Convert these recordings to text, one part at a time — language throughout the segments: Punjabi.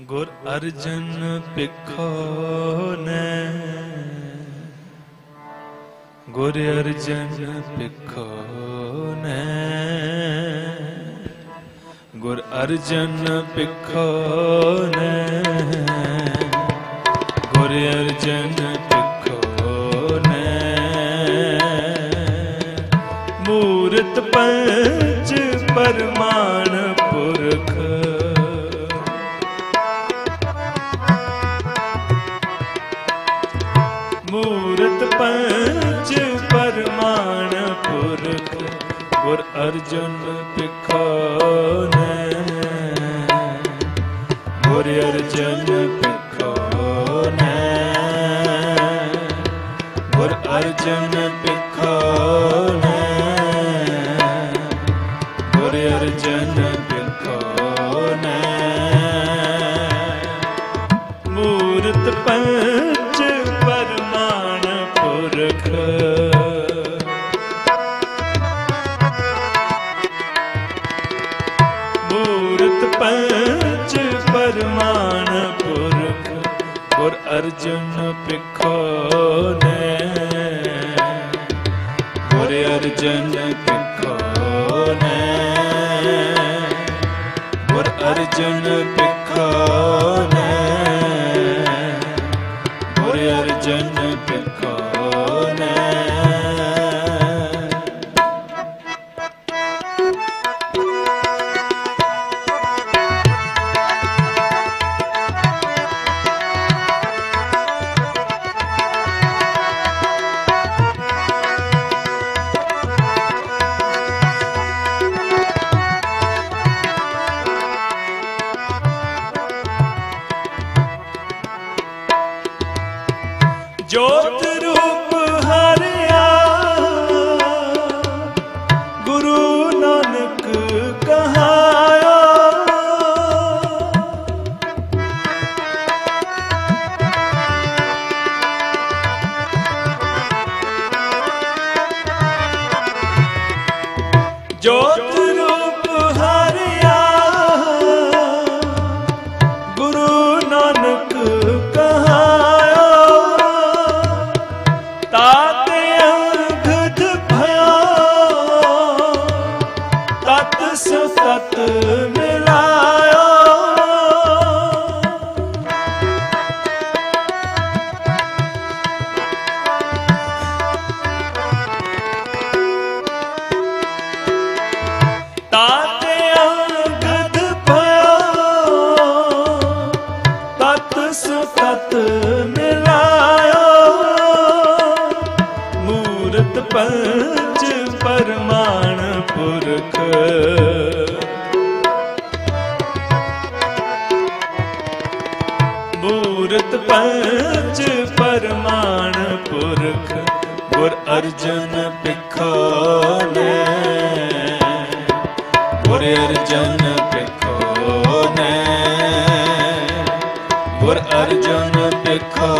ਗੁਰ ਅਰਜਨ ਪਿਖੋ ਨੇ ਗੁਰ ਅਰਜਨ ਪਿਖੋ ਨੇ ਗੁਰ ਅਰਜਨ ਪਿਖੋ ਨੇ ਗੁਰ ਅਰਜਨ ਪਿਖੋ ਮੂਰਤ ਪੰਚ ਪਰਮਾਨ ਅਰਜਨ ਪਿਖੋ ਨੇ ਗੁਰ ਅਰਜਨ ਪਿਖੋ ਗੁਰ ਅਰਜਨ ਪਿਖੋ ਨੇ ਗੁਰ ਅਰਜਨ ਪਿਖੋ ਨੇ ਮੂਰਤ ਪੰਚ ਪਿਖੋ ਨੇ ਗੁਰ ਅਰਜਨ ਪਿਖੋ ਨੇ ਗੁਰ ਅਰਜਨ ਪੁਰਖ ਮੂਰਤ ਪੰਚ ਪਰਮਾਨ ਪੁਰਖ, ਗੁਰ ਅਰਜਨ ਪਿਖੋ ਨੇ ਗੁਰ ਅਰਜਨ ਪਿਖੋ ਨੇ ਗੁਰ ਅਰਜਨ ਪਿਖੋ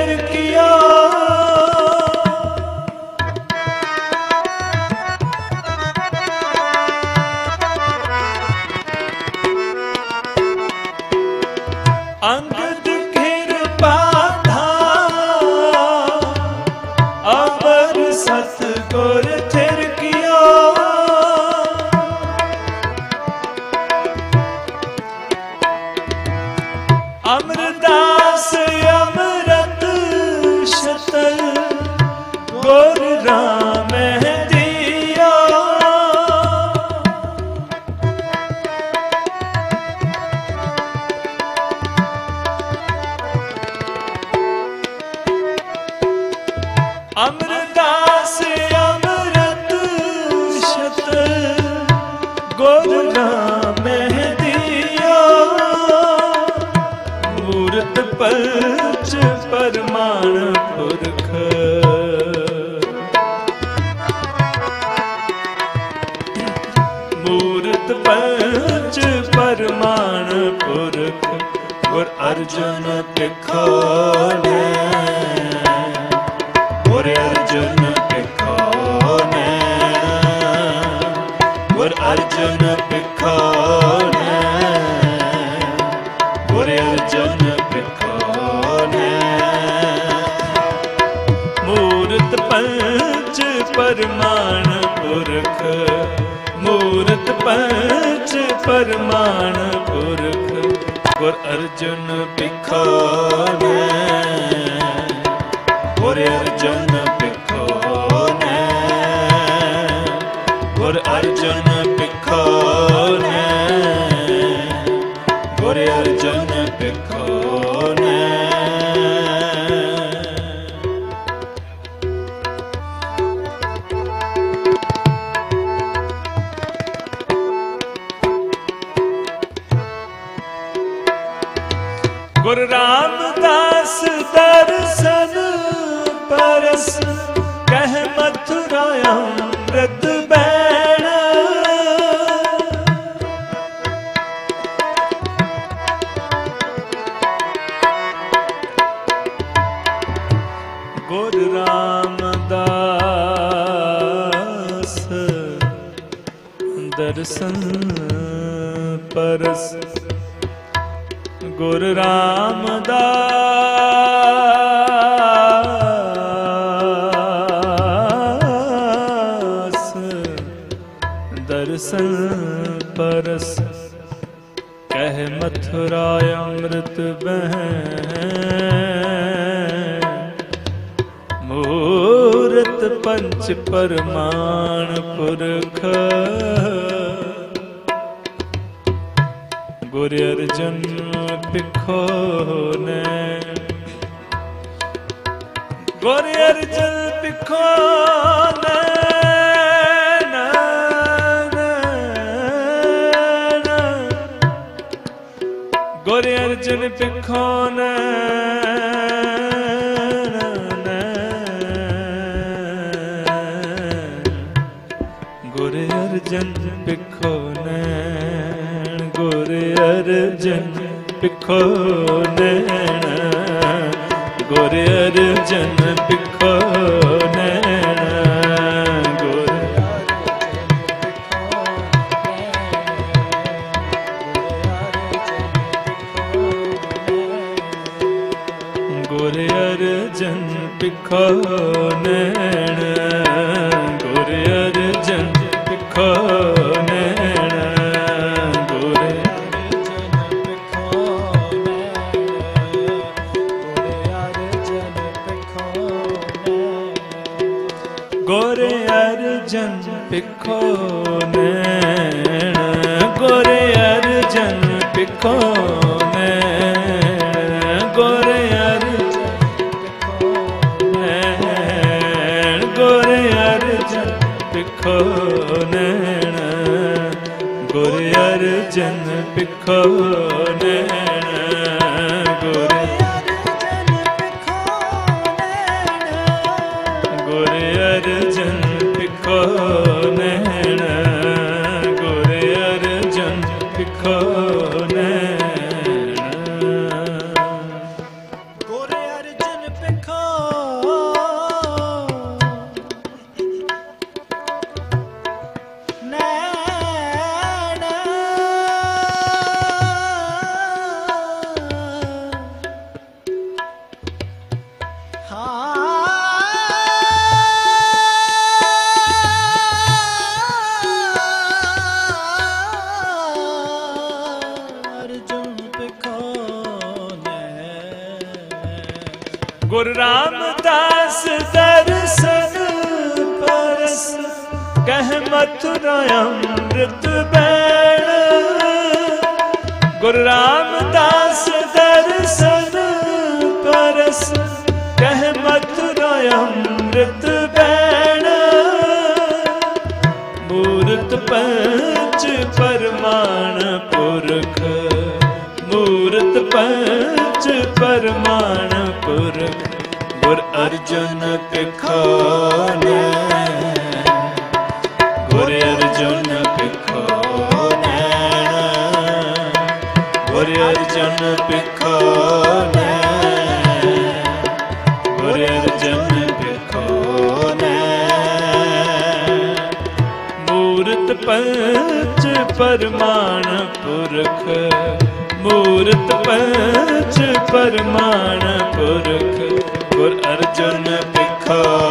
ਗੁਰ ਅਮਰਦਾਸ, ਅੰਮ੍ਰਿਤ ਸ਼ਤ ਗੁਰ ਨਾਮਹਿ ਦੀਆ ਮੂਰਤ ਪਰਚ ਪਰਮਾਨ ਪੁਰਖ। ਮੂਰਤ ਪੰਚ ਪਰਮਾਨ ਪੁਰਖ। ਗੁਰ ਅਰਜਨ ਪਿਖਾਨੇ ਗੁਰ ਅਰਜਨ ਪਿਖਾਨੇ ਗੁਰ ਅਰਜਨ ਪਿਖਾਨੇ ਮੂਰਤ ਪੰਚ ਪਰਮਾਨ ਪੁਰਖ। ਮੂਰਤ ਪੰਚ ਪਰਮਾਨ ਪੁਰਖ। ਗੁਰ ਅਰਜਨ ਪਿਖਾਨੇ ਰਾਮਦਾਸ ਦਰਸ਼ਨ ਪਰਸ ਕਹਿ ਮਥੁਰਾ ਅੰਮ੍ਰਿਤ ਬੈਣ। ਗੁਰੂ ਰਾਮਦਾਸ ਦਰਸ਼ਨ ਪਰਸ ਗੁਰ ਰਾਮਦਾਸ ਦਰਸ਼ਨ ਪਰਸ ਕਹਿ ਮਥੁਰਾ ਅੰਮ੍ਰਿਤ ਬਹਿ। ਮੂਰਤ ਪੰਚ ਪਰਮਾਨ ਪੁਰਖ ਗੁਰ ਅਰਜਨ ਪਿਖੋ ਨੇ ਗੁਰ ਅਰਜਨ ਪਿਖੋ ਨੇ ਗੁਰ ਅਰਜਨ ਪਿਖੋ ਨੇ ਨਾ, ਨਾ। ਗੁਰ ਅਰਜਨ ਪਿਖੋ ਨੈਣ ਗੁਰ ਅਰਜਨ ਪਿਖੋ ਨੈਣ ਗੁਰ ਗੁਰ ਅਰਜਨ ਪਿਖੋ ਨੈਣ ਗੁਰ ਅਰਜਨ ਪਿਖੋ ਗੁਰ ਅਰਜਨ ਪਿਖੋ ਨੈਣ। ਗੁਰ ਅਰਜਨ ਪਿਖੋ ਨੈਣ। ਗੁਰ ਅਰਜਨ ਨੈਣ ਗੁਰ ਅਰਜਨ ਪਿਖੋ ਨੈਣ। ਗੁਰ ਅਰਜਨ ਪਿਖੋ ਨੈਣ। ਮਥੁਰਾ ਅੰਮ੍ਰਿਤ ਬੈਣ। ਗੁਰੂ ਰਾਮਦਾਸ ਦਰਸ਼ਨ ਪਰਸ, ਕਹਿ ਮਥੁਰਾ ਅੰਮ੍ਰਿਤ ਬੈਣ। ਮੂਰਤ ਪੰਚ ਪਰਮਾਨ ਪੁਰਖ, ਮੂਰਤ ਪੰਚ ਪਰਮਾਨ ਪੁਰਖ। ਗੁਰ ਅਰਜੁਨ ਪਿਖਾਨੇ ਗੁਰ ਅਰਜੁਨ ਪਿਖਾਨੇ ਗੁਰ ਅਰਜੁਨ ਪਿਖਾਨੇ ਮੂਰਤ ਪੰਚ ਪਰਮਾਨ ਪੁਰਖ। ਮੂਰਤ ਪੰਚ ਪਰਮਾਨ ਪੁਰਖ। ਗੁਰ ਅਰਜੁਨ ਪਿਖਾਨੇ